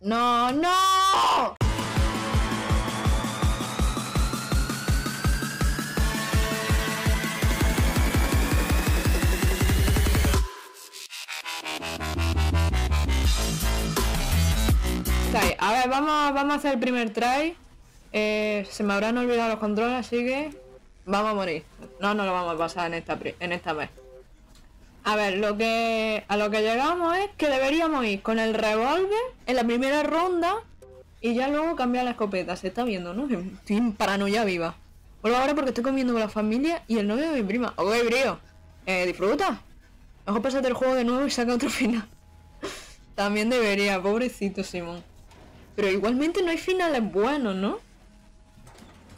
¡No, no! A ver, vamos, vamos a hacer el primer try. Eh, se me habrán olvidado los controles, así que vamos a morir. No, no lo vamos a pasar en esta, en esta vez. A ver, lo que a lo que llegamos es que deberíamos ir con el revólver en la primera ronda y ya luego cambiar la escopeta. Se está viendo, ¿no? Estoy en paranoia viva. Por ahora porque estoy comiendo con la familia y el novio de mi prima. Ok, brío. Eh, disfruta. Mejor pásate el juego de nuevo y saca otro final. También debería, pobrecito Simón. Pero igualmente no hay finales buenos, ¿no?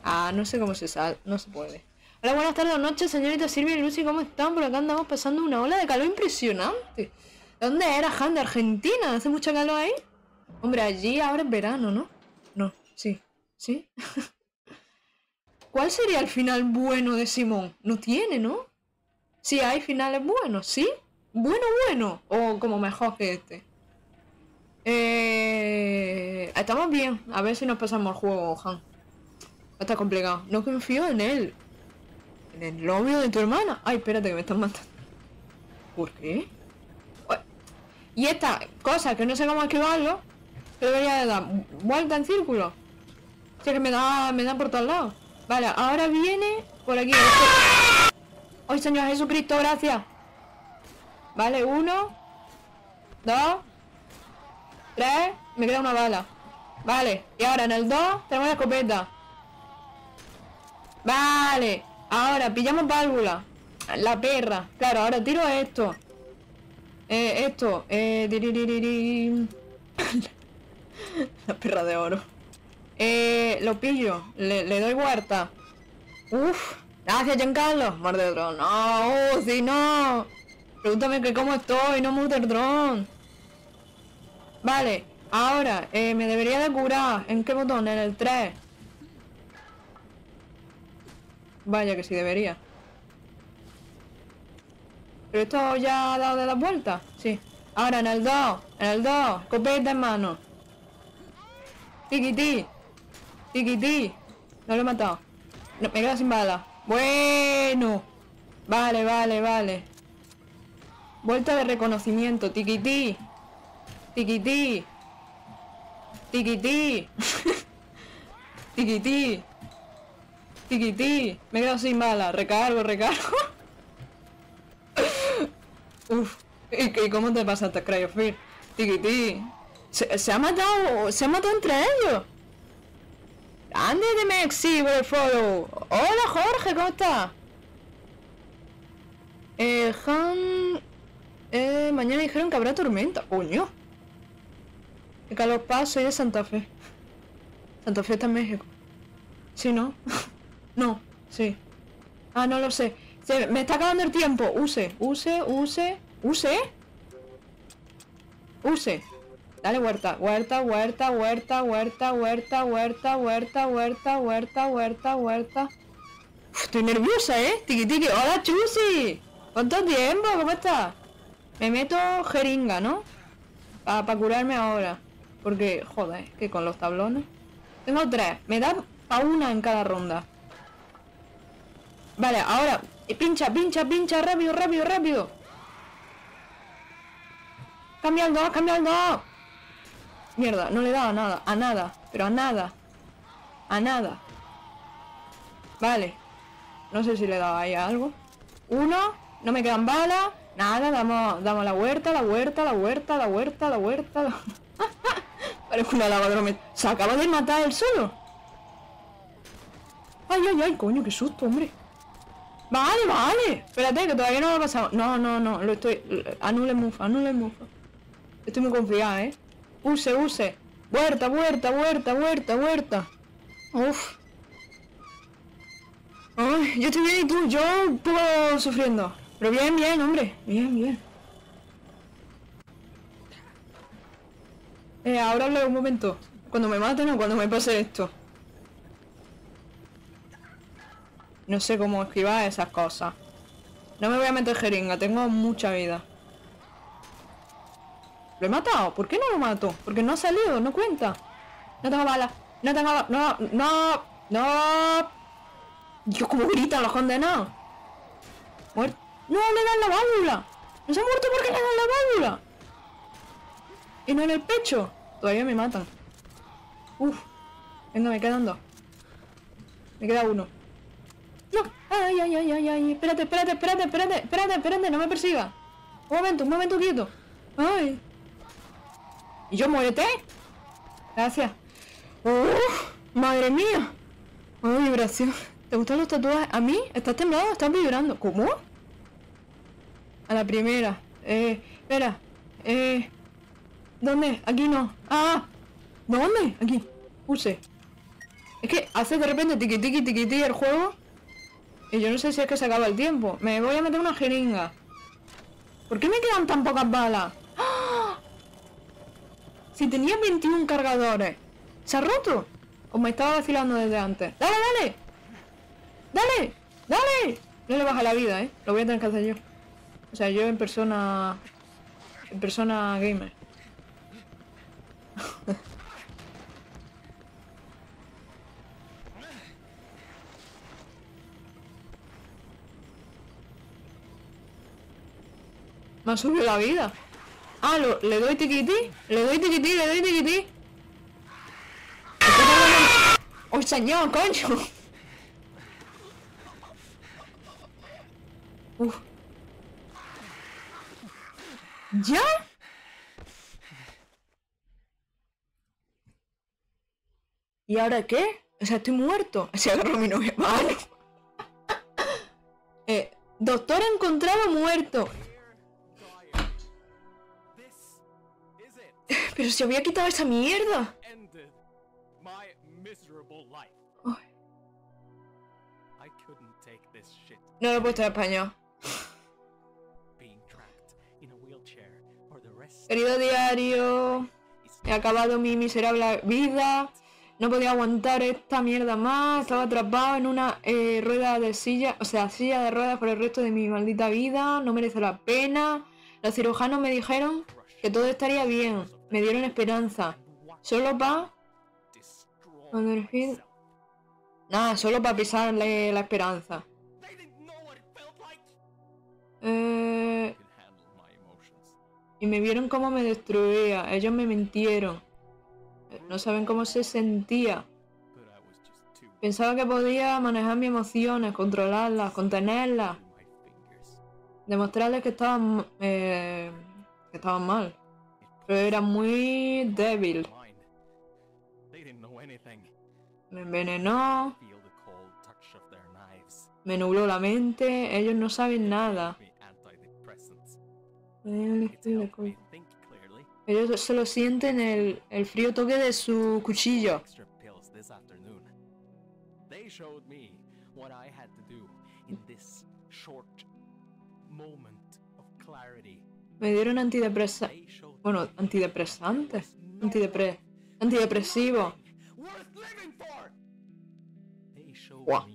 Ah, no sé cómo se sale. No se puede. Hola, buenas tardes noches, señorita Silvia y Lucy, ¿cómo están? Por acá andamos pasando una ola de calor impresionante. ¿Dónde era, Han? ¿De Argentina? ¿Hace mucho calor ahí? Hombre, allí ahora es verano, ¿no? No, sí. ¿Sí? ¿Cuál sería el final bueno de Simón? No tiene, ¿no? Sí, hay finales buenos, ¿sí? Bueno, bueno. O como mejor que este. Eh... Estamos bien. A ver si nos pasamos el juego, Han. Está complicado. No confío en él. ¿En el novio de tu hermana? Ay, espérate que me están matando. ¿Por qué? Y esta cosa que no sé cómo esquivarlo, debería de dar vuelta en círculo. O sea que me da, me da por todos lados. Vale, ahora viene por aquí. ¡Ay, Señor Jesucristo, gracias! Vale, uno, dos, tres, me queda una bala. Vale, y ahora en el dos tenemos la escopeta. Vale, Ahora, pillamos válvula. La perra. Claro, ahora tiro esto. Eh, esto. Eh, La perra de oro. Eh, lo pillo. Le, doy huerta. Uf. Gracias, Giancarlo. Mar de dron. No, si no. Pregúntame que cómo estoy, no el dron. Vale. Ahora, eh, me debería de curar. ¿En qué botón? En el 3. Vaya que sí debería. ¿Pero esto ya ha dado de las vueltas? Sí. Ahora en el 2. En el 2. Copeta en mano. Tiquití. Tiquití. No lo he matado. No, me quedo sin bala. Bueno. Vale, vale, vale. Vuelta de reconocimiento. Tiquití. Tiquití. Tiquití. Tiquití. Tiquití. Me he quedado sin bala. Recargo, recargo. Uf. ¿Y, cómo te pasaste, Cryofear? Tiquití. Se, se, ha matado. Se ha matado entre ellos. Grande de Mexi por foro. Hola, Jorge, ¿cómo estás? Eh, Han... Eh, mañana dijeron que habrá tormenta. Coño. De Carlos Paz, soy de Santa Fe. Santa Fe está en México. Sí, ¿no? No, sí. Ah, no lo sé. me está acabando el tiempo. Use, use, use, use. Use. Dale huerta, huerta, huerta, huerta, huerta, huerta, huerta, huerta, huerta, huerta, huerta, huerta. estoy nerviosa, ¿eh? Tiki tiki. Hola, Chusi. ¿Cuánto tiempo? ¿Cómo estás? Me meto jeringa, ¿no? Para curarme ahora. Porque, joder, que con los tablones. Tengo tres. Me da a una en cada ronda. Vale, ahora. Pincha, pincha, pincha, rápido, rápido, rápido. Cambia el 2, cambia el 2. Mierda, no le he dado a nada, a nada, pero a nada. A nada. Vale. No sé si le he dado ahí a algo. Uno, no me quedan balas. Nada, damos, damos la huerta, la huerta, la huerta, la huerta, la huerta. La... Parece una lavadora. Se acaba de matar él solo. Ay, ay, ay, coño, qué susto, hombre. Vale, vale. Espérate, que todavía no lo ha pasado. No, no, no. Lo estoy... Anule mufa, anule mufa. Estoy muy confiada, ¿eh? Use, use. Huerta, huerta, huerta, huerta, huerta. Uf. Ay, yo estoy bien y tú. Yo un sufriendo. Pero bien, bien, hombre. Bien, bien. Eh, ahora hablo un momento. Cuando me maten o cuando me pase esto. No sé cómo esquivar esas cosas. No me voy a meter jeringa, tengo mucha vida. ¿Lo he matado? ¿Por qué no lo mato? Porque no ha salido, no cuenta. No tengo balas. No tengo balas. No, no, no. Dios, cómo gritan los condenados. Muerto. No, le dan la válvula. No se ha muerto porque le dan la válvula. Y no en el pecho. Todavía me matan. Uf. Venga, me quedan dos. Me queda uno. Ay, ay, ay, ay, ay. Espérate, espérate, espérate, espérate, espérate, espérate, no me persiga. Un momento, un momento quieto. Ay. ¿Y yo muérete? Gracias. Madre mía. Una vibración. ¿Te gustan los tatuajes? ¿A mí? ¿Estás temblando? ¿Estás vibrando? ¿Cómo? A la primera. Eh, espera. Eh. ¿Dónde? Aquí no. Ah. ¿Dónde? Aquí. Puse. Es que hace de repente tiqui tiqui tiqui tiqui el juego. Yo no sé si es que se acaba el tiempo. Me voy a meter una jeringa. ¿Por qué me quedan tan pocas balas? ¡Ah! Si tenía 21 cargadores. ¿Se ha roto? ¿O me estaba vacilando desde antes? ¡Dale, dale! ¡Dale! ¡Dale! No le baja la vida, ¿eh? Lo voy a tener que hacer yo. O sea, yo en persona... En persona gamer. Me ha subido la vida. Ah, le doy tiquití. Le doy tiquití, le doy tiquití. ¡Oh, señor, coño! Uf. ¿Ya? ¿Y ahora qué? O sea, estoy muerto. Se agarró mi novia. Mano. eh, doctor encontrado muerto. Pero se había quitado esa mierda. No lo he puesto en español. Querido diario, he acabado mi miserable vida. No podía aguantar esta mierda más. Estaba atrapado en una eh, rueda de silla, o sea, silla de ruedas por el resto de mi maldita vida. No merece la pena. Los cirujanos me dijeron que todo estaría bien. Me dieron esperanza. Solo para... Nada, solo para pisarle la esperanza. Eh, y me vieron cómo me destruía. Ellos me mintieron. Eh, No saben cómo se sentía. Pensaba que podía manejar mis emociones, controlarlas, contenerlas, demostrarles que estaban, eh, que estaban mal. Pero era muy débil. Me envenenó, me nubló la mente. Ellos no saben nada. Ellos solo sienten el, el frío toque de su cuchillo. Me dieron antidepresa... Bueno, antidepresantes. Antidepre... Antidepresivo. Guau.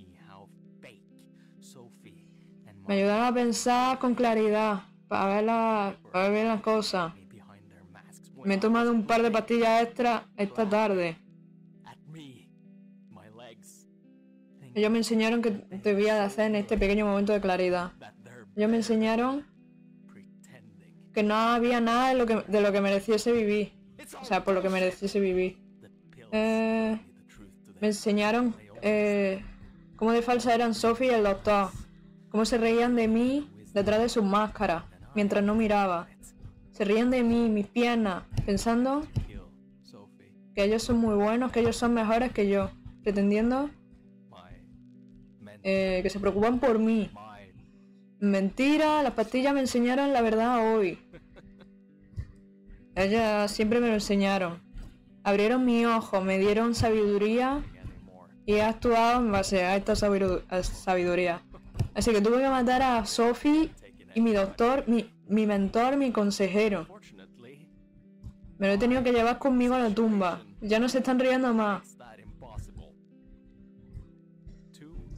me ayudaron a pensar con claridad. Para ver, la- para ver las cosas. me he tomado un par de pastillas extra esta tarde. Ellos me enseñaron que debía de hacer en este pequeño momento de claridad. Ellos me enseñaron. Que no había nada de lo que, de lo que mereciese vivir. O sea, por lo que mereciese vivir. Eh, me enseñaron eh, cómo de falsa eran Sophie y el doctor. Cómo se reían de mí detrás de sus máscaras, mientras no miraba. Se rían de mí, mis piernas, pensando que ellos son muy buenos, que ellos son mejores que yo. Pretendiendo eh, que se preocupan por mí. Mentira, las pastillas me enseñaron la verdad hoy. Ellas siempre me lo enseñaron. Abrieron mi ojo, me dieron sabiduría y he actuado en base a esta sabiduría. Así que tuve que matar a Sophie y mi doctor, mi, mi mentor, mi consejero. Me lo he tenido que llevar conmigo a la tumba. Ya no se están riendo más.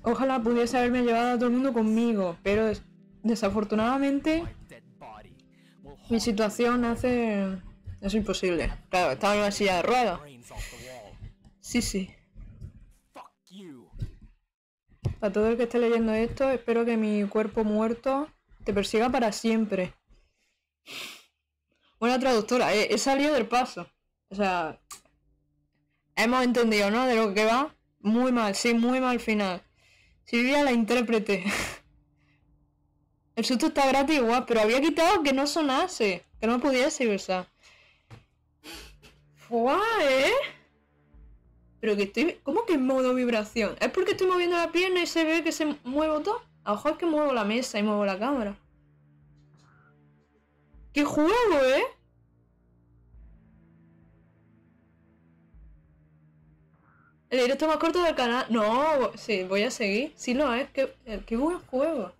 Ojalá pudiese haberme llevado a todo el mundo conmigo, pero des- desafortunadamente mi situación hace es imposible. Claro, estaba en una silla de ruedas. Sí, sí. Para todo el que esté leyendo esto, espero que mi cuerpo muerto te persiga para siempre. Buena traductora, he, he salido del paso. O sea, hemos entendido, ¿no? De lo que va. Muy mal, sí, muy mal final. Silvia la intérprete. El susto está gratis igual, pero había quitado que no sonase, que no pudiese usar. ¡Fua, eh! Pero que estoy... ¿Cómo que en modo vibración? ¿Es porque estoy moviendo la pierna y se ve que se muevo todo? A lo mejor es que muevo la mesa y muevo la cámara. ¡Qué juego, eh! El directo más corto del canal. No, sí, voy a seguir. Sí lo es, qué, eh, qué buen juego.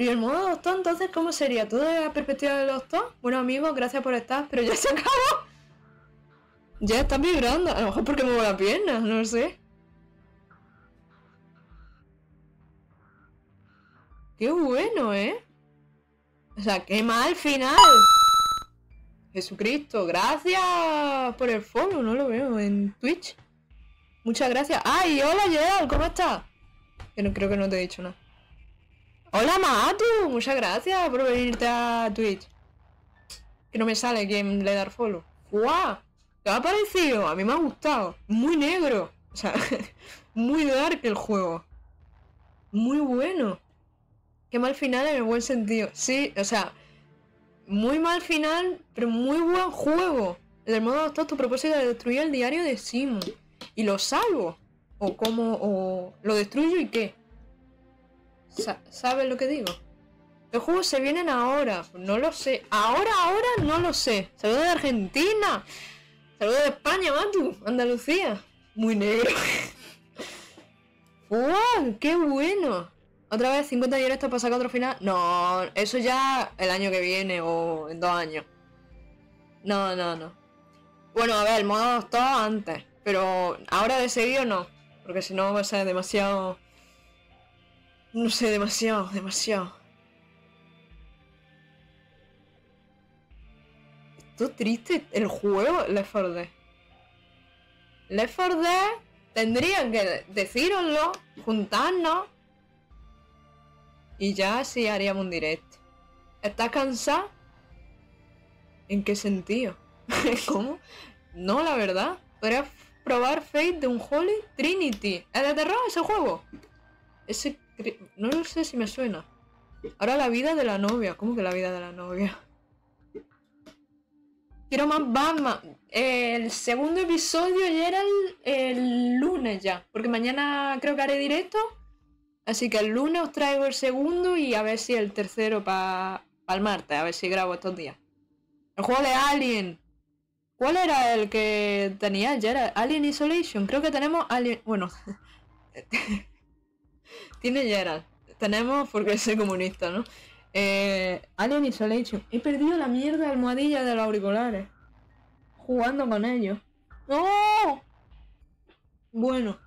¿Y el modo doctor entonces cómo sería? ¿Todo de la perspectiva del doctor? Bueno amigos, gracias por estar, pero ya se acabó. Ya está vibrando, a lo mejor porque muevo la pierna, no sé. Qué bueno, ¿eh? O sea, qué mal final. Jesucristo, gracias por el follow, no lo veo en Twitch. Muchas gracias. ¡Ay, hola Gerald! ¿Cómo estás? Que no creo que no te he dicho nada. Hola Matu, muchas gracias por venirte a Twitch. Que no me sale quién le dar follow. ¡Guau! ¿Te ha parecido? A mí me ha gustado. Muy negro. O sea, muy dark el juego. Muy bueno. Qué mal final en el buen sentido. Sí, o sea, muy mal final, pero muy buen juego. El modo doctor, tu propósito de destruir el diario de Simon. Y lo salvo. O como, o lo destruyo y qué. Sa- ¿Sabes lo que digo? Los juegos se vienen ahora. No lo sé. Ahora, ahora no lo sé. Saludos de Argentina. Saludos de España, Matu. Andalucía. Muy negro. ¡Wow! ¡Qué bueno! Otra vez 50 directos para sacar otro final. No, eso ya el año que viene o en dos años. No, no, no. Bueno, a ver, el modo todo antes. Pero ahora de seguido no. Porque si no va a ser demasiado. No sé, demasiado, demasiado. Esto triste, el juego Left 4 Dead. Left 4 Dead tendrían que decíroslo, juntarnos. Y ya sí haríamos un directo. ¿Estás cansado? ¿En qué sentido? ¿Cómo? No, la verdad. Podrías probar Fate de un Holy Trinity. ¿Es de terror ese juego? Ese... No lo sé si me suena. Ahora la vida de la novia. ¿Cómo que la vida de la novia? Quiero más Batman. El segundo episodio ya era el, lunes ya. Porque mañana creo que haré directo. Así que el lunes os traigo el segundo y a ver si el tercero para el martes. A ver si grabo estos días. El juego de Alien. ¿Cuál era el que tenía ya? Era Alien Isolation. Creo que tenemos Alien... Bueno. Tiene Gerald. Tenemos porque soy comunista, ¿no? Eh, Alien Isolation. He perdido la mierda de almohadilla de los auriculares. Jugando con ellos. ¡No! Bueno.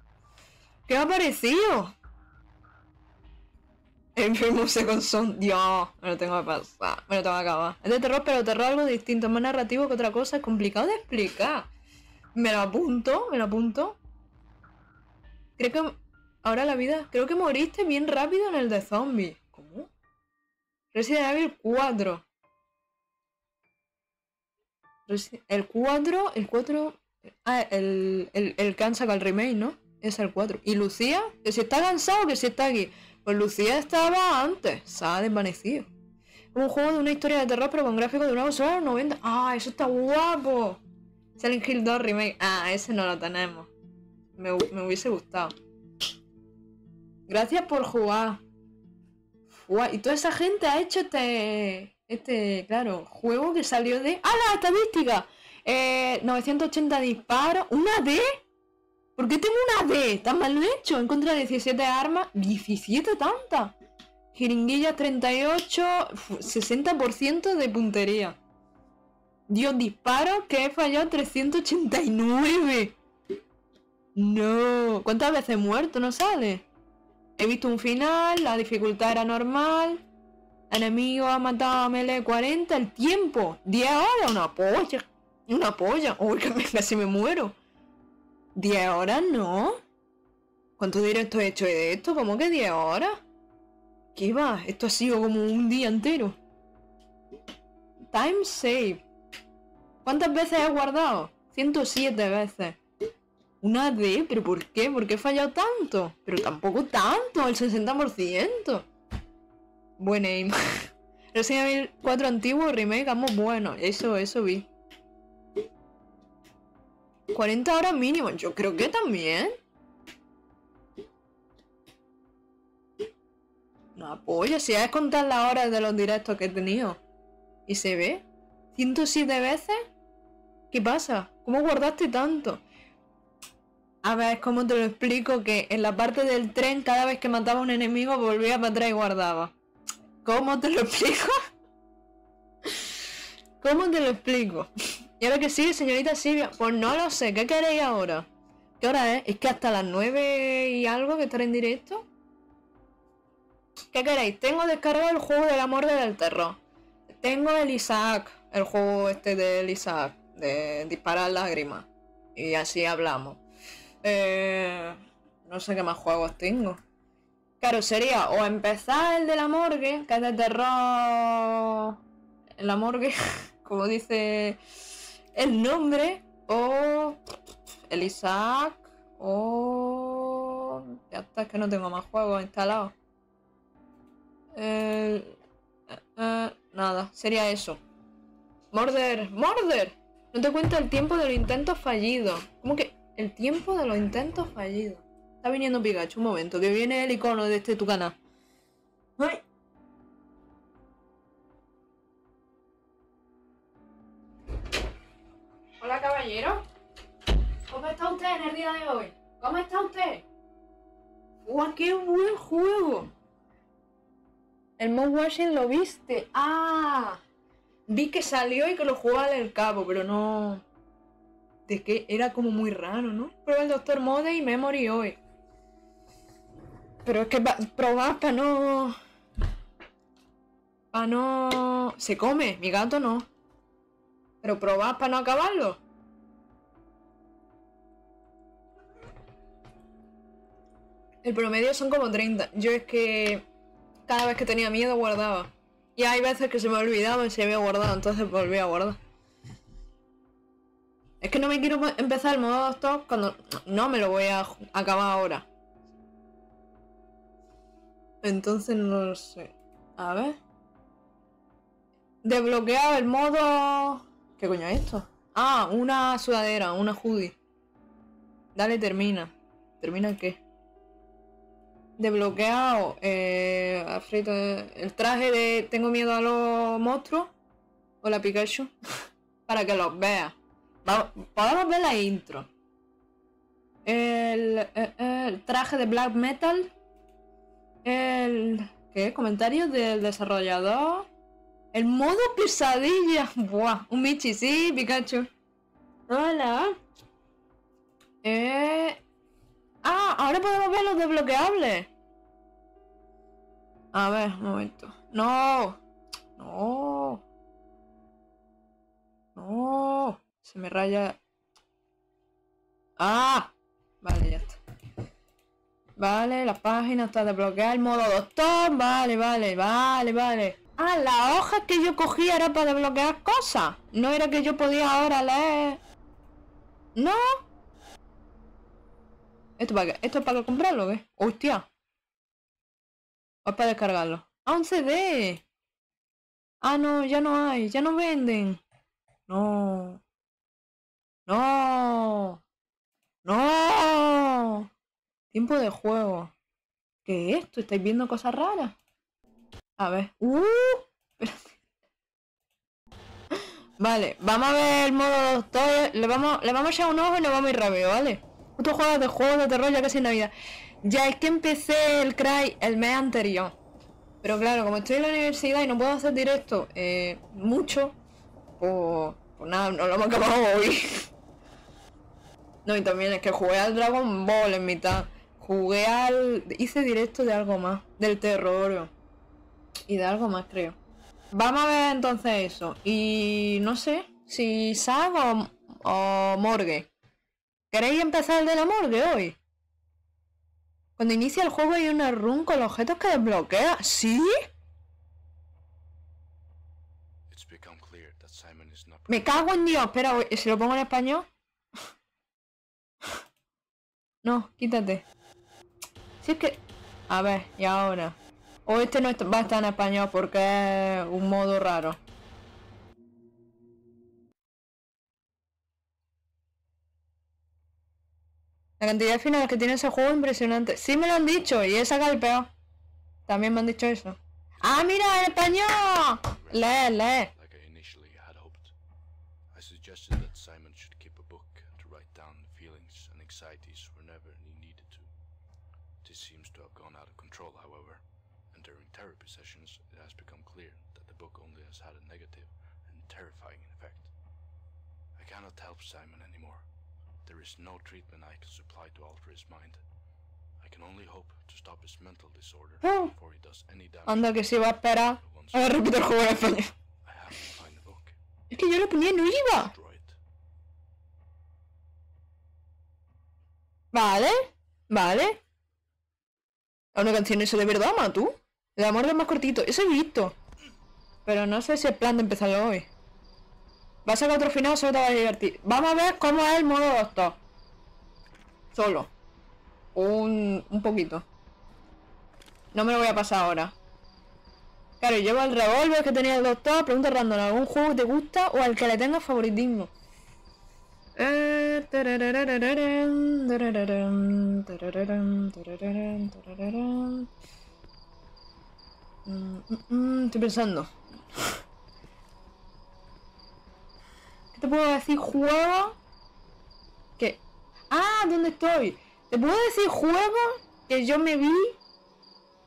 ¿Qué ha parecido? Enfermo Second Son. Dios, me lo tengo que pasar. Me lo tengo que acabar. Es de terror, pero terror algo distinto. Más narrativo que otra cosa. Es complicado de explicar. Me lo apunto, me lo apunto. Creo que ahora la vida. Creo que moriste bien rápido en el de zombie. ¿Cómo? Resident Evil 4. Resi- El 4. El 4. Ah, el, el, el que han remake, ¿no? Es el 4. ¿Y Lucía? Que si está cansado, que si está aquí. Pues Lucía estaba antes. Se ha desvanecido. Es un juego de una historia de terror, pero con gráficos de una consola de los 90. ¡Ah, eso está guapo! Silent Hill 2 Remake. Ah, ese no lo tenemos. Me hubiese gustado. Gracias por jugar. Y toda esa gente ha hecho este. Este, claro, juego que salió de. ¡Ah, la estadística! Eh, 980 disparos. ¿Una D? ¿Por qué tengo una D? ¿Está mal hecho? En contra de 17 armas. ¿17 tantas? Jeringuillas 38. fu- 60% de puntería. Dios, disparos que he fallado 389. No. ¿Cuántas veces he muerto? No sale. He visto un final, la dificultad era normal. Enemigo ha matado a melee 40, el tiempo, 10 horas, una polla. Una polla. Uy, casi me muero. 10 horas no. ¿Cuántos directos he hecho de esto? ¿Cómo que 10 horas? ¿Qué va? Esto ha sido como un día entero. Time save. ¿Cuántas veces he guardado? 107 veces. Una D, pero ¿por qué? ¿Por qué he fallado tanto? Pero tampoco tanto, el 60%. Buen aim. Resident Evil 4 antiguo, remake, ambos buenos. Eso, eso vi. 40 horas mínimo, yo creo que también. No apoyo, si es contar las horas de los directos que he tenido. ¿Y se ve? ¿107 veces? ¿Qué pasa? ¿Cómo guardaste tanto? A ver, ¿cómo te lo explico? Que en la parte del tren, cada vez que mataba a un enemigo, volvía para atrás y guardaba. ¿Cómo te lo explico? ¿Cómo te lo explico? Y ahora que sigue, señorita Silvia, pues no lo sé, ¿qué queréis ahora? ¿Qué hora es? Es que hasta las 9 y algo que estaré en directo. ¿Qué queréis? Tengo descargado el juego del amor del terror. Tengo el Isaac, el juego este del Isaac, de disparar lágrimas. Y así hablamos. Eh, no sé qué más juegos tengo. Claro, sería o empezar el de la morgue, que es de terror la morgue, como dice el nombre, o el Isaac, o... Ya está, es que no tengo más juegos instalados. Eh, eh, nada, sería eso. Morder, Morder. No te cuento el tiempo de los intentos fallidos. ¿Cómo que el tiempo de los intentos fallidos? Está viniendo Pikachu, un momento, que viene el icono de este tu canal. Ay. Hola, caballero. ¿Cómo está usted en el día de hoy? ¿Cómo está usted? ¡Guau, qué buen juego! El Mouse Washing lo viste. ¡Ah! Vi que salió y que lo jugaba el cabo, pero no. De que era como muy raro, ¿no? Prueba el Doctor Mode y Memory hoy. Pero es que probar para no. Para no. Se come, mi gato no. Pero probar para no acabarlo. El promedio son como 30. Yo es que cada vez que tenía miedo guardaba. Y hay veces que se me olvidaba y se había guardado, entonces volví a guardar. Es que no me quiero empezar el modo stop cuando no me lo voy a acabar ahora. Entonces no lo sé. A ver. Desbloqueado el modo... ¿Qué coño es esto? Ah, una sudadera, una hoodie. Dale, termina. ¿Termina qué? Desbloqueado eh, el traje de Tengo miedo a los monstruos. O la Pikachu. para que los veas. Podemos ver la intro. El, eh, eh, el traje de Black Metal. El. ¿Qué? Comentarios del desarrollador. El modo pesadilla. Buah. Un Michi, sí, Pikachu. Hola. Eh. Ah, ahora podemos ver los desbloqueables. A ver, un momento. No. No. No. Se me raya. Ah. Vale, ya está. Vale, la página está desbloqueada. El modo doctor. Vale, vale, vale, vale. Ah, la hoja que yo cogía era para desbloquear cosas. No era que yo podía ahora leer. No. ¿Esto para? ¿Esto es para comprarlo qué? ¡Hostia! ¿O para descargarlo? ¡Ah, un CD! Ah, no, ya no hay, ya no venden. No. No. No. Tiempo de juego. ¿Qué es esto? ¿Estáis viendo cosas raras? A ver. ¡Uh! Vale, vamos a ver el modo doctor. Le vamos, le vamos a echar un ojo y nos vamos a ir rápido, ¿vale? Otro juego de juegos de terror ya casi en Navidad. Ya es que empecé el Cry el mes anterior. Pero claro, como estoy en la universidad y no puedo hacer directo eh, mucho, pues, pues nada, no lo hemos acabado hoy. no, y también es que jugué al Dragon Ball en mitad. Jugué al... Hice directo de algo más. Del terror. Y de algo más, creo. Vamos a ver entonces eso. Y no sé si Saga o, o Morgue. ¿Queréis empezar el de la Morgue hoy? Cuando inicia el juego hay una run con los objetos que desbloquea. ¿Sí? Me cago en Dios. Espera, ¿y si lo pongo en español? No, quítate. Si es que... A ver, y ahora. O este no va a estar en español porque es un modo raro. La cantidad de finales que tiene ese juego es impresionante. Sí me lo han dicho y he sacado el peor. También me han dicho eso. ¡Ah, mira, en español! Lee, lee. Help Simon anymore. There is no treatment I can supply to alter his mind. I can only hope to stop his mental disorder Oh. before he does any damage. Anda, que si va a esperar. A ver, repito el juego en español. I have to find the book. Es que yo lo ponía. Destroy it. Vale, vale. A una canción eso de verdad, ma, tú. El amor es más cortito, eso he visto. Pero no sé si es plan de empezarlo hoy. Va a sacar otro final, solo te va a divertir. Vamos a ver cómo es el modo doctor. Solo. Un, un poquito. No me lo voy a pasar ahora. Claro, llevo el revólver que tenía el doctor. Pregunta random, ¿algún juego que te gusta o al que le tengas favoritismo? Eh. Mm, mm, mm, Estoy pensando. ¿Qué te puedo decir? Juego que... Ah, ¿dónde estoy? Te puedo decir juegos que yo me vi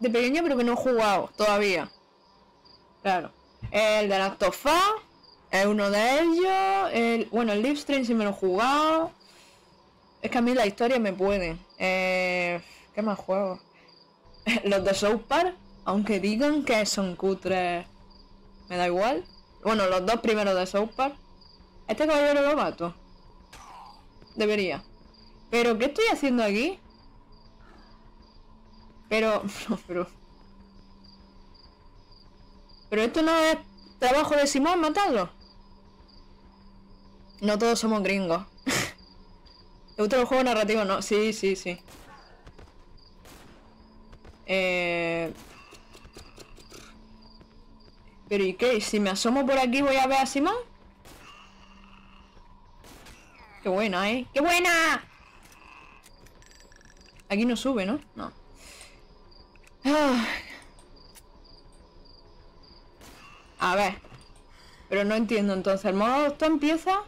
de pequeño pero que no he jugado todavía. Claro. El de Last of Us es uno de ellos. El, bueno, el Livestream sí me lo he jugado. Es que a mí la historia me puede. Eh, ¿Qué más juegos? Los de South Park, aunque digan que son cutres, me da igual. Bueno, los dos primeros de South Park. Este caballero lo mato. Debería. ¿Pero qué estoy haciendo aquí? Pero... Pero... Pero esto no es trabajo de Simón matarlo. No todos somos gringos. ¿Te gusta el juego narrativo? No, sí, sí, sí. Eh... Pero ¿y qué? Si me asomo por aquí voy a ver a Simón. Qué buena, ¿eh? ¡Qué buena! Aquí no sube, ¿no? No. Ah. A ver. Pero no entiendo entonces. ¿El modo esto empieza?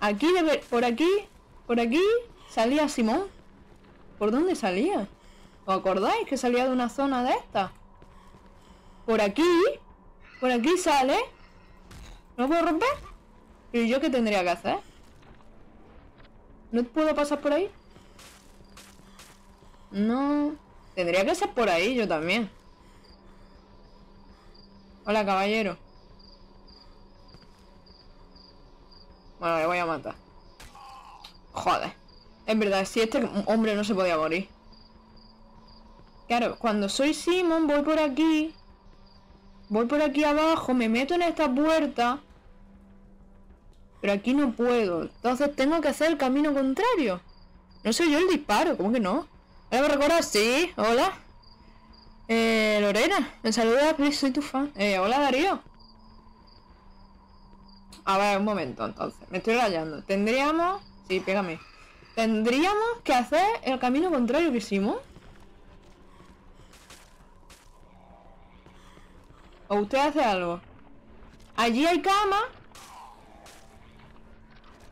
Aquí debe... Por aquí... Por aquí salía Simón. ¿Por dónde salía? ¿Os acordáis que salía de una zona de esta? Por aquí. Por aquí sale. ¿No puedo romper? ¿Y yo qué tendría que hacer? ¿No puedo pasar por ahí? No. Tendría que ser por ahí yo también. Hola, caballero. Bueno, le voy a matar. Joder. Es verdad, si este hombre no se podía morir. Claro, cuando soy Simon voy por aquí. Voy por aquí abajo, me meto en esta puerta. Pero aquí no puedo. Entonces tengo que hacer el camino contrario. No soy yo el disparo, ¿cómo que no? ¿Me lo recuerdas? Sí, hola. Eh, Lorena, me saluda, soy tu fan. Eh, hola Darío. A ver, un momento entonces. Me estoy rayando. Tendríamos... Sí, pégame. Tendríamos que hacer el camino contrario que hicimos. ¿O usted hace algo? Allí hay cama.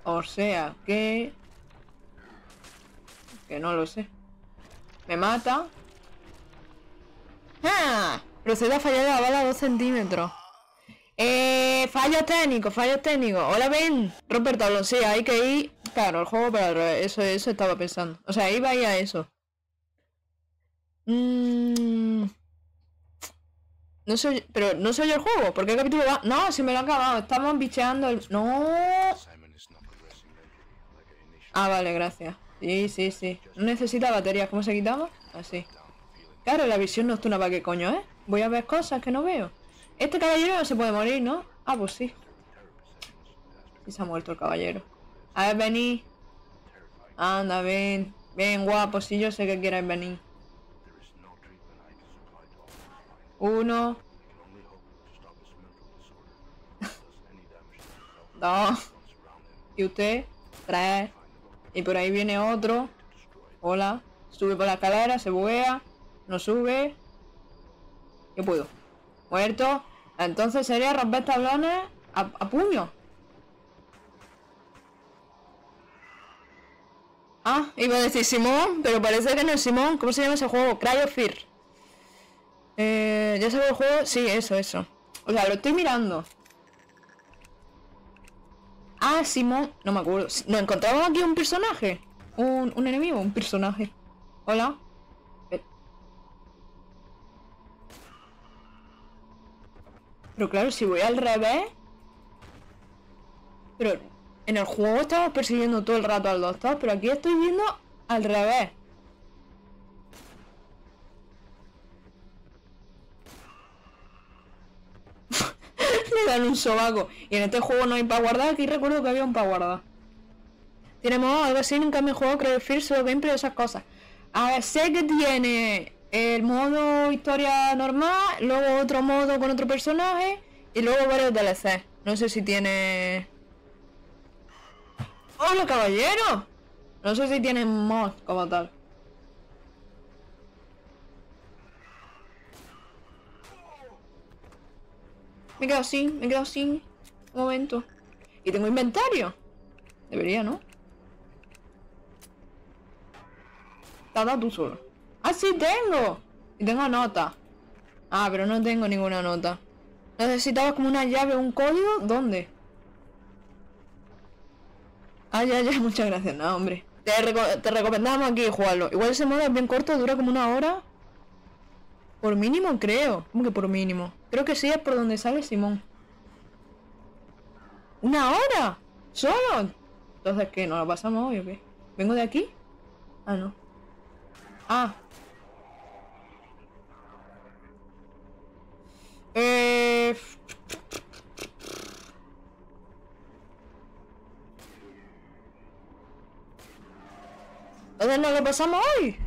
O sea, que... Que no lo sé. Me mata. ¡Ah! Procede a fallar la bala a 2 centímetros. Eh, fallos técnicos, fallos técnicos. Hola, Ben. Rompe el tablón. Sí, hay que ir. Claro, el juego al revés. Eso, eso estaba pensando. O sea, iba a ir a eso. Mm. No soy, pero no soy yo el juego. ¿Por qué capítulo va? No, se me lo ha acabado. Estamos bicheando el. No. Ah, vale, gracias. Sí, sí, sí. No necesita baterías. ¿Cómo se quitaba? Así. Claro, la visión nocturna, ¿para qué coño, eh? Voy a ver cosas que no veo. Este caballero no se puede morir, ¿no? Ah, pues sí. Sí se ha muerto el caballero. A ver, vení. Anda, ven. Ven, guapo, si yo sé que quieres venir. Uno, dos. Y usted, tres. Y por ahí viene otro. Hola. Sube por la escalera, se buguea. No sube. Yo puedo. Muerto. Entonces sería romper tablones a, a puño. Ah, iba a decir Simón, pero parece que no es Simón. ¿Cómo se llama ese juego? Cry of Fear. Eh, ¿Ya sabes el juego? Sí, eso, eso. O sea, lo estoy mirando. Ah, Simón. No me acuerdo. ¿Nos encontramos aquí un personaje? Un, un enemigo, un personaje. Hola. Eh. Pero claro, si voy al revés... Pero en el juego estamos persiguiendo todo el rato al doctor, pero aquí estoy viendo al revés. Me dan un sobaco. Y en este juego no hay para guardar, aquí recuerdo que había un para guardar. Tenemos algo así, nunca me juego creo Fear, solo gameplay y esas cosas. A ver, sé que tiene el modo historia normal, luego otro modo con otro personaje y luego varios DLC. No sé si tiene... ¡Hola, caballero! No sé si tiene mod como tal. Me quedo sin, me quedo sin. Un momento. Y tengo inventario. Debería, ¿no? Te has dado tú solo. ¡Ah, sí tengo! Y tengo nota. Ah, pero no tengo ninguna nota. ¿Necesitabas como una llave o un código? ¿Dónde? Ah, ya, ya, muchas gracias. No, hombre. Te, te recomendamos aquí jugarlo. Igual ese modo es bien corto, dura como una hora. Por mínimo, creo. ¿Cómo que por mínimo? Creo que sí es por donde sale Simón. ¿Una hora? ¿Solo? Entonces, ¿qué? ¿No lo pasamos hoy o? ¿Vengo de aquí? Ah, no. Ah. Eh... ¿Dónde nos lo pasamos hoy?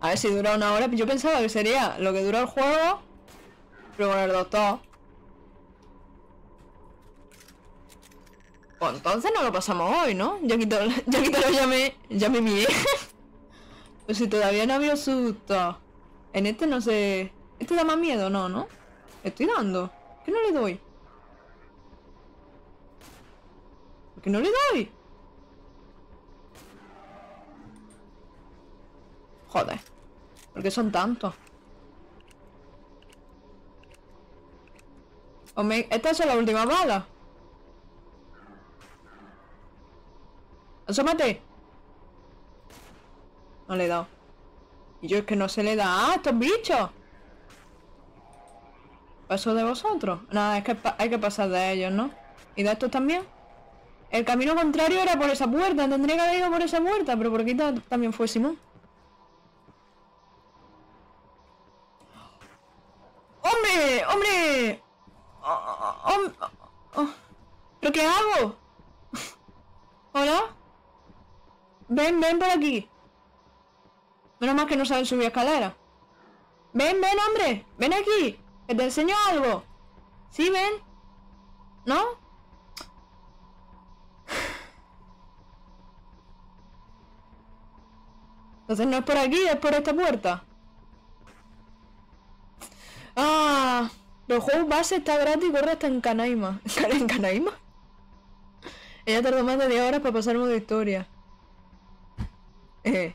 A ver si dura una hora. Yo pensaba que sería lo que dura el juego. Pero con el doctor. Pues entonces no lo pasamos hoy, ¿no? Ya quito, ya quito lo llamé. Llamé mi Pues si todavía no había susto. En este no sé. ¿Este da más miedo? No, ¿no? Estoy dando. ¿Qué no le doy? ¿Por qué no le doy? Joder. ¿Por qué son tantos? Me- Esta es la última bala. ¡Asómate! No le he dado. Y yo es que no se le da a estos bichos. ¿Paso de vosotros? Nada, es que hay que pasar de ellos, ¿no? ¿Y de estos también? El camino contrario era por esa puerta. Tendría que haber ido por esa puerta, pero por aquí ta- también fue Simón. ¡Hombre! ¡Hombre! Oh, oh, oh, oh. ¿Pero qué hago? ¿Hola? Ven, ven por aquí. Menos mal que no saben subir escalera. Ven, ven, hombre. Ven aquí. Que te enseño algo. ¿Sí, ven? ¿No? Entonces no es por aquí, es por esta puerta. Ah, el juego base está gratis y corre hasta en Canaima. ¿En Canaima? Ella tardó más de 10 horas para pasar modo historia. Eh.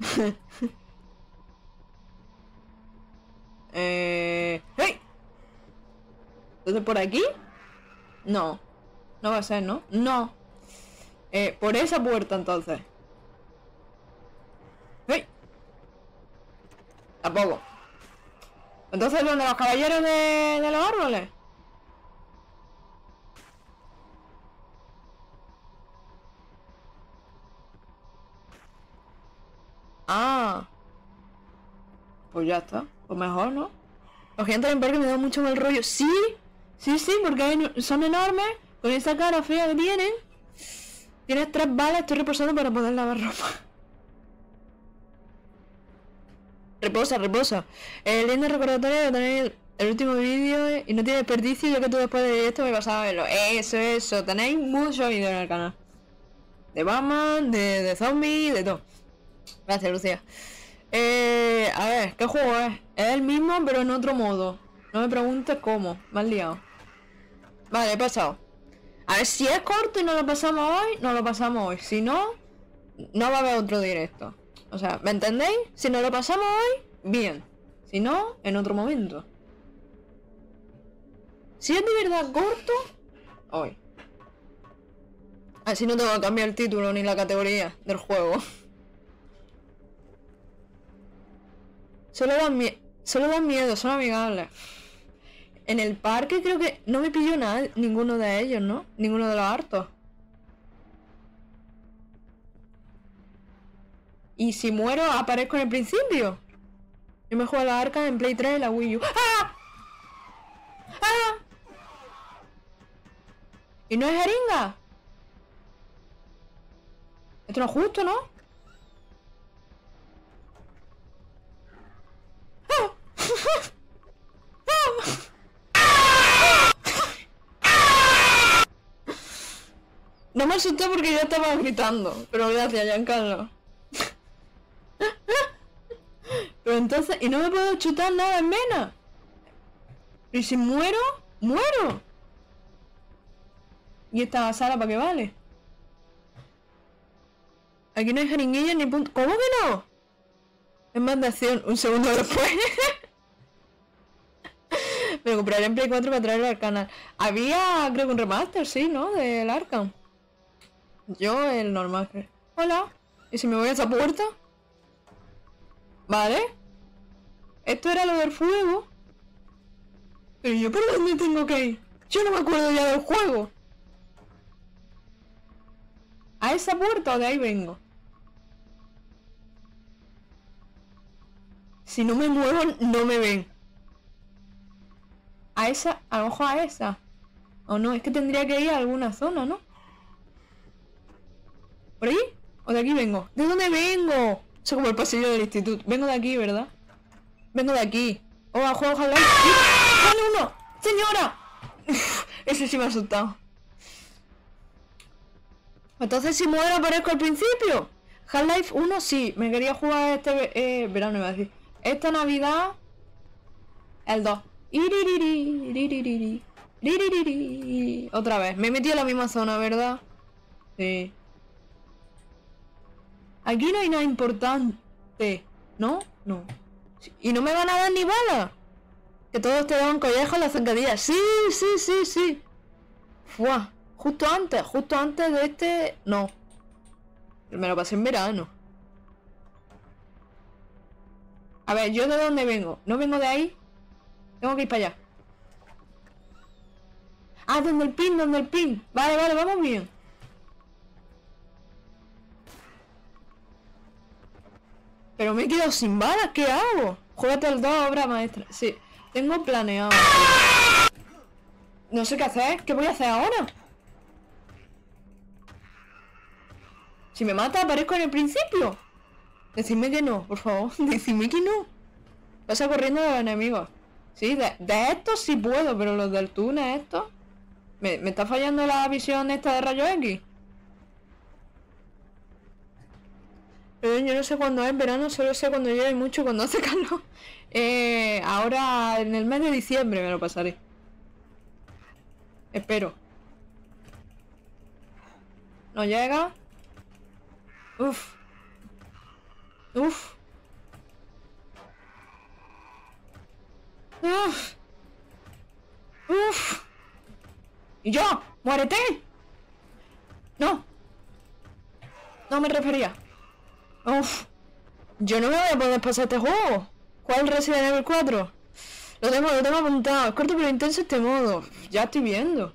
eh. ¡Hey! ¿Entonces por aquí? No. No va a ser, ¿no? No. Eh, por esa puerta entonces. ¡Hey! Tampoco. Entonces, ¿dónde los caballeros de, los árboles? Ah. Pues ya está. Pues mejor, ¿no? Los gigantes del parque me da mucho mal rollo. Sí, sí, sí, porque son enormes. Con esa cara fea que tienen. Tienes tres balas, estoy reposando para poder lavar ropa. Reposa, reposa. El lindo recordatorio de tener el último vídeo y no tiene desperdicio ya que tú después de esto me vas a verlo. Eso, eso. Tenéis muchos vídeos en el canal. De Batman, de, de zombies, de todo. Gracias, Lucía. Eh, a ver, ¿qué juego es? Es el mismo, pero en otro modo. No me preguntes cómo. Me has liado. Vale, he pasado. A ver, si es corto y no lo pasamos hoy, no lo pasamos hoy. Si no, no va a haber otro directo. O sea, ¿me entendéis? Si no lo pasamos hoy, bien. Si no, en otro momento. Si es de verdad corto, hoy. Así no tengo que cambiar el título ni la categoría del juego. Solo dan, solo dan miedo, son amigables. En el parque creo que no me pilló nada, ninguno de ellos, ¿no? Ninguno de los hartos. Y si muero, aparezco en el principio. Yo me juego a la arca en Play 3 y la Wii U. ¡Ah! ¡Ah! ¿Y no es jeringa? Esto no es justo, ¿no? No me asusté porque yo estaba gritando. Pero gracias, Giancarlo. Entonces, y no me puedo chutar nada en vena. Y si muero, muero. ¿Y esta sala para qué vale? Aquí no hay jeringuilla ni punto. ¿Cómo que no? Es más de acción, un segundo después. Me lo compraré en Play 4 para traerlo al canal. Había, creo que un remaster, sí, ¿no? Del Arkham. Yo el normal. Hola. ¿Y si me voy a esa puerta? Vale. Esto era lo del fuego. Pero yo por dónde tengo que ir. Yo no me acuerdo ya del juego. ¿A esa puerta o de ahí vengo? Si no me muevo, no me ven. A esa, a a esa. O no, es que tendría que ir a alguna zona, ¿no? ¿Por ahí? ¿O de aquí vengo? ¿De dónde vengo? Eso como el pasillo del instituto. Vengo de aquí, ¿verdad? Vengo de aquí. Oh, a juego Half-Life. ¡Sí! ¡Dale uno! ¡Señora! Ese sí me ha asustado. Entonces si muero aparezco al principio. Half-Life 1 sí. Me quería jugar este eh, verano, iba a decir. Esta Navidad. El 2. Iririri, iririri, iririri. Otra vez. Me he metido en la misma zona, ¿verdad? Sí. Aquí no hay nada importante. ¿No? No. Y no me van a dar ni bala. Que todos te daban collejo en la zancadilla. Sí, sí, sí, sí. Fua. Justo antes, justo antes de este. No. Me lo pasé en verano. A ver, ¿yo de dónde vengo? ¿No vengo de ahí? Tengo que ir para allá. Ah, donde el pin, donde el pin. Vale, vale, vamos bien. Pero me he quedado sin balas, ¿qué hago? Juégate el 2, obra maestra. Sí, tengo planeado. No sé qué hacer, ¿qué voy a hacer ahora? Si me mata, aparezco en el principio. Decidme que no, por favor. Decidme que no. Pasa corriendo de los enemigos. Sí, de, de estos sí puedo, pero los del túnel estos... ¿Me, me está fallando la visión esta de rayos X? Yo no sé cuándo es verano, solo sé cuando llueve mucho cuando hace calor. Eh, ahora en el mes de diciembre me lo pasaré. Espero. ¿No llega? Uf. Uf. Uf. Uf. ¿Y yo? ¡Muérete! No. No me refería. Uf. Yo no me voy a poder pasar este juego. ¿Cuál Resident Evil 4? Lo tengo, lo tengo apuntado. Corto pero intenso este modo. Ya estoy viendo.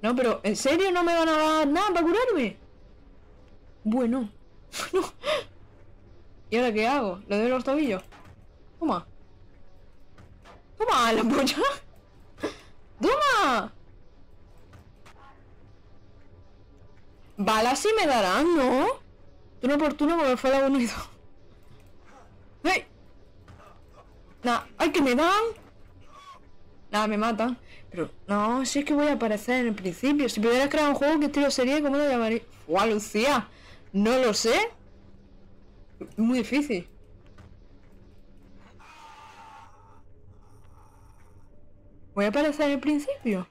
No, pero ¿en serio no me van a dar nada para curarme? Bueno. Bueno. ¿Y ahora qué hago? ¿Le doy los tobillos? Toma. Toma, la polla. Toma. Balas sí me darán, ¿no? Turno por turno porque fue la bonito. ¡Hey! Nah, ¡ay, que me dan! Nada, me matan. Pero, no, si es que voy a aparecer en el principio. Si pudieras crear un juego, ¿qué estilo sería? ¿Cómo lo llamaría? ¡Guau, Lucía! No lo sé. Muy difícil. Voy a aparecer en el principio.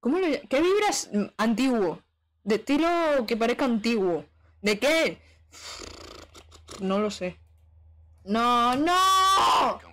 ¿Cómo lo ll- ¿Qué vibras mm, antiguo? De estilo que parezca antiguo. ¿De qué? No lo sé. ¡No, no!